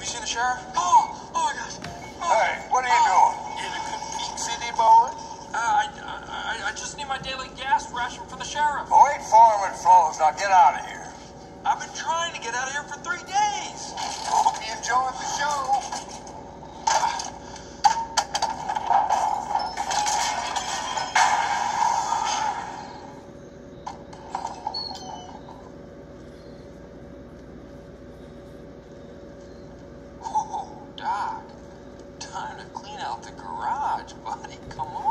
Have you seen the sheriff? Oh, oh my gosh. Oh. Hey, what are you doing? In a Peak City, boy? Uh, I, I, I just need my daily gas ration for the sheriff. Wait for him and Flo's. Now get out of here. I've been trying to get out of here for three days. Doc. Time to clean out the garage, buddy. Come on.